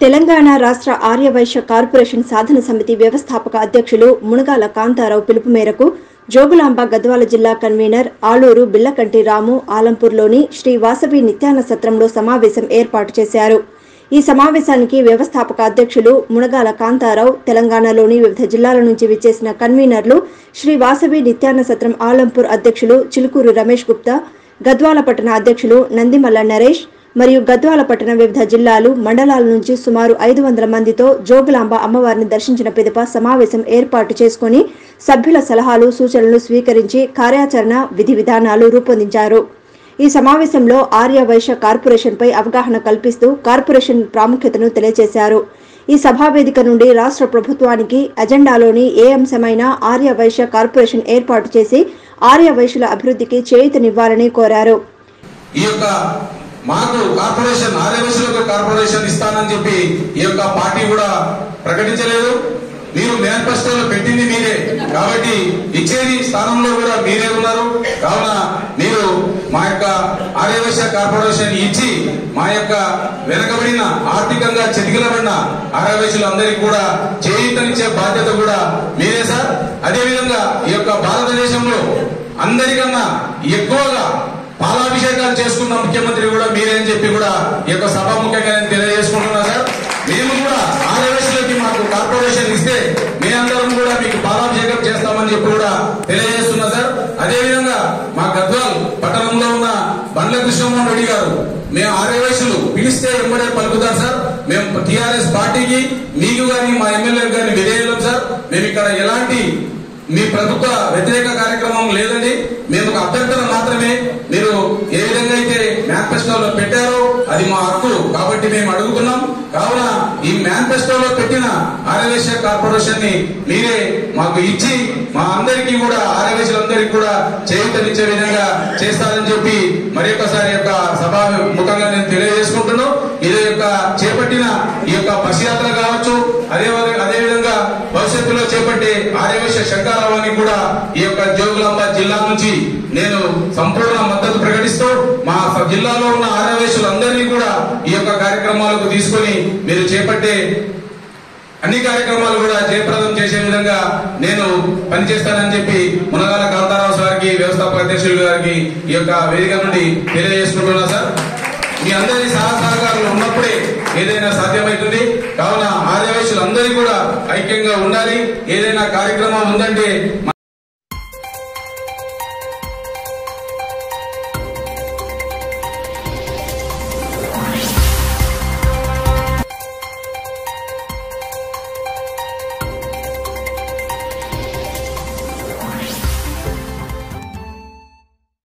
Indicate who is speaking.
Speaker 1: తెలంగాణ రాష్ట్ర ఆర్యవైశ్య కార్పొరేషన్ సాధన సమితి వ్యవస్థాపక అధ్యక్షులు మునగాల కాంతారావు పిలుపు మేరకు జోగులాంబ గద్వాల జిల్లా కన్వీనర్ ఆలూరు బిల్లకంటి రాము ఆలంపూర్లోని శ్రీ వాసవి నిత్యాన సత్రంలో సమావేశం ఏర్పాటు చేశారు. ఈ సమావేశానికి వ్యవస్థాపక అధ్యక్షులు మునగాల కాంతారావు తెలంగాణలోని వివిధ జిల్లాల నుంచి విచ్చేసిన కన్వీనర్లు శ్రీ వాసవి నిత్యాన సత్రం ఆలంపూర్ అధ్యక్షులు చిలుకూరు రమేష్ గుప్తా గద్వాల పట్టణ అధ్యక్షులు నందిమల్ల నరేష్ మరియు గద్వాల పట్టణ వివిధ జిల్లాలు మండలాల నుంచి సుమారు ఐదు వందల మందితో జోగులాంబ అమ్మవారిని దర్శించిన పిదప సమావేశం ఏర్పాటు చేసుకుని సభ్యుల సలహాలు సూచనలు స్వీకరించి కార్యాచరణ విధి విధానాలు రూపొందించారు. ఈ సమావేశంలో ఆర్య వైశ్య కార్పొరేషన్పై అవగాహన కల్పిస్తూ కార్పొరేషన్ ప్రాముఖ్యతను తెలియజేశారు. ఈ సభావేదిక నుండి రాష్ట్ర ప్రభుత్వానికి అజెండాలోని ఏ అంశమైనా ఆర్య వైశ్య కార్పొరేషన్ ఏర్పాటు చేసి ఆర్యవైశ్యుల అభివృద్ధికి చేయూతనివ్వాలని కోరారు.
Speaker 2: ఈ యొక్క మాకు కార్పొరేషన్ ఆర్యవైశ్యులకు కార్పొరేషన్ ఇస్తానని చెప్పి ఈ యొక్క పార్టీ కూడా ప్రకటించలేదు. మీరు మేనిఫెస్టోలో పెట్టింది మీరే. కాబట్టి ఇచ్చేది స్థానంలో కూడా మీరే ఉన్నారు. కావున మీరు మా యొక్క ఆర్యవైశ్య కార్పొరేషన్ ఇచ్చి మా యొక్క వెనకబడిన ఆర్థికంగా చెతికిలబడిన ఆర్యవైశ్యులందరికీ కూడా చేయితనిచ్చే బాధ్యత కూడా మీరే సార్. అదేవిధంగా ఈ యొక్క భారతదేశంలో అందరికన్నా ఎక్కువగా పాలాభిషేకాలు చేసుకున్న ముఖ్యమంత్రి కూడా మీరేం అని చెప్పి కూడా ఈ యొక్క సభాముఖంగా నేను తెలియజేసుకుంటున్నా సార్. మేము కూడా ఆర్యవేశులకి మాకు కార్పొరేషన్ ఇస్తే మీ అందరం కూడా మీకు పాలాభిషేకం చేస్తామని చెప్పి కూడా తెలియజేస్తున్నా సార్. అదేవిధంగా మా గద్వాల్ పట్టణంలో ఉన్న బండ్ల కృష్ణమోహన్ రెడ్డి గారు మేము ఆర్యవయసులు పిలిస్తే ఎంబడే పలుకుతారు సార్. మేము టిఆర్ఎస్ పార్టీకి మీకు గాని మా ఎమ్మెల్యే గాని విధేయులం సార్. మేము ఇక్కడ ఎలాంటి మీ ప్రభుత్వ వ్యతిరేక కార్యక్రమం లేదండి. మేము ఒక అభ్యర్థన మాత్రమే మీరు ఏ విధంగా అయితే మేనిఫెస్టోలో పెట్టారో అది మా హక్కు. కాబట్టి మేము అడుగుతున్నాం. కావున ఈ మేనిఫెస్టోలో పెట్టిన ఆర్యవేశ్య కార్పొరేషన్ని మీరే మాకు ఇచ్చి మా అందరికీ కూడా ఆర్యవేశ్యులందరికీ కూడా చేయూతనిచ్చే విధంగా చేస్తారని చెప్పి మరి ఒకసారి యొక్క సభా ముఖంగా నేను తెలియజేసుకుంటున్నాను. ఇది యొక్క చేపట్టిన ఈ యొక్క బస్ యాత్ర కావచ్చు అదే అదే విధంగా భవిష్యత్తులో చేపట్టే ఆర్యవేశ శంకారావానికి కూడా ఈ యొక్క జోగులాంబ జిల్లా నుంచి నేను సంపూర్ణ మద్దతు ప్రకటిస్తూ మా జిల్లాలో ఉన్న ఆరవేశులందరినీ కూడా ఈ యొక్క కార్యక్రమాలకు తీసుకొని మీరు చేపట్టే అన్ని కార్యక్రమాలు కూడా జయప్రదం చేసే విధంగా నేను పనిచేస్తానని చెప్పి మునగాల కాంతారావు గారికి వ్యవస్థాపక అధ్యక్షులు గారికి ఈ యొక్క వేదిక నుండి తెలియజేసుకుంటున్నా సార్. మీ అందరి సహసహకారులు ఉన్నప్పుడే ఏదైనా సాధ్యమవుతుంది కావున ఆర్యవేశులందరూ కూడా ఐక్యంగా ఉండాలి. ఏదైనా కార్యక్రమం ఉందంటే